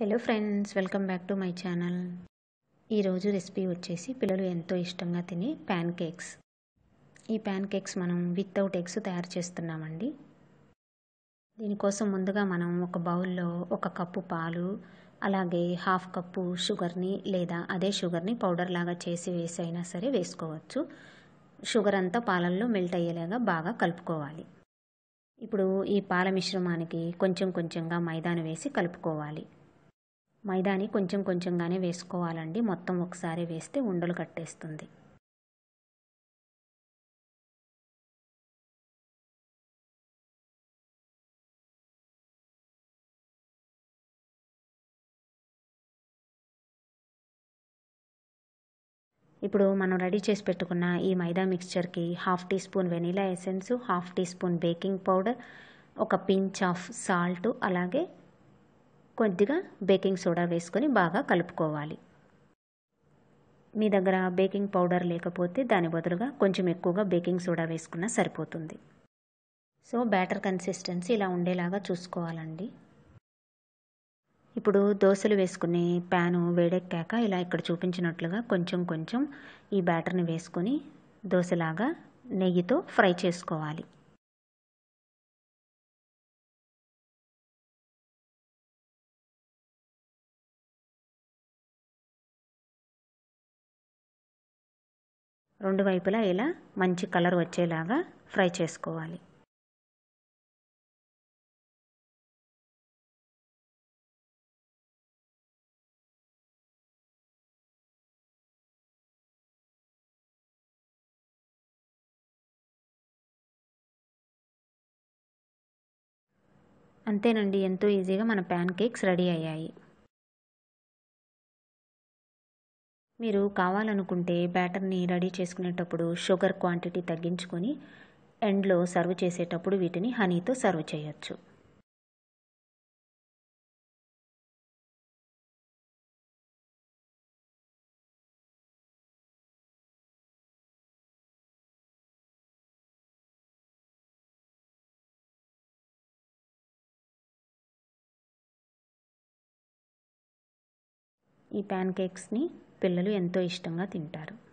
Hello friends welcome back to my channel ఈరోజు recipe వచ్చేసి పిల్లలు ఎంతో ఇష్టంగా తినే ప్యాన్ కేక్స్ ఈ ప్యాన్ కేక్స్ మనం వితౌట్ ఎగ్స్ తయారు చేస్తున్నామండి. దీనికోసం ముందుగా మనం ఒక బౌల్లో ఒక కప్పు పాలు అలాగే హాఫ్ కప్పు షుగర్ని లేదా అదే షుగర్ని పౌడర్ లాగా చేసి వేసి అయినా సరే వేసుకోవచ్చు. షుగర్ అంతా పాలల్లో మెల్ట్ అయ్యేలాగా బాగా కలుపుకోవాలి. ఇప్పుడు ఈ పాల మిశ్రమానికి కొంచెం కొంచెంగా మైదాను వేసి కలుపుకోవాలి. మైదాని కొంచెం కొంచెంగానే వేసుకోవాలండి. మొత్తం ఒకసారి వేస్తే ఉండలు కట్టేస్తుంది. ఇప్పుడు మనం రెడీ చేసి పెట్టుకున్న ఈ maida మిక్స్చర్కి half teaspoon vanilla essence half teaspoon baking powder ఒక పించ్ ఆఫ్ సాల్ట్ అలాగే కొద్దిగా బేకింగ్ సోడా వేసుకొని బాగా కలుపుకోవాలి. మీ దగ్గర బేకింగ్ పౌడర్ లేకపోతే దాని బదులుగా కొంచెం ఎక్కువగా బేకింగ్ సోడా వేసుకున్నా సరిపోతుంది. సో బ్యాటర్ కన్సిస్టెన్సీ ఇలా ఉండేలాగా చూసుకోవాలండి. ఇప్పుడు దోశలు వేసుకునే ప్యాను వేడెక్కాక ఇలా ఇక్కడ చూపించినట్లుగా కొంచెం కొంచెం ఈ బ్యాటర్ని వేసుకొని దోశలాగా నెయ్యితో ఫ్రై చేసుకోవాలి. రెండు వైపులా ఇలా మంచి కలర్ వచ్చేలాగా ఫ్రై చేసుకోవాలి. అంతేనండి ఎంతో ఈజీగా మన ప్యాన్ కేక్స్ రెడీ అయ్యాయి. మీరు కావాలనుకుంటే బ్యాటర్ని రెడీ చేసుకునేటప్పుడు షుగర్ క్వాంటిటీ తగ్గించుకొని ఎండ్లో సర్వ్ చేసేటప్పుడు వీటిని హనీతో సర్వ్ చేయొచ్చు. ఈ ప్యాన్ కేక్స్ని పిల్లలు ఎంతో ఇష్టంగా తింటారు.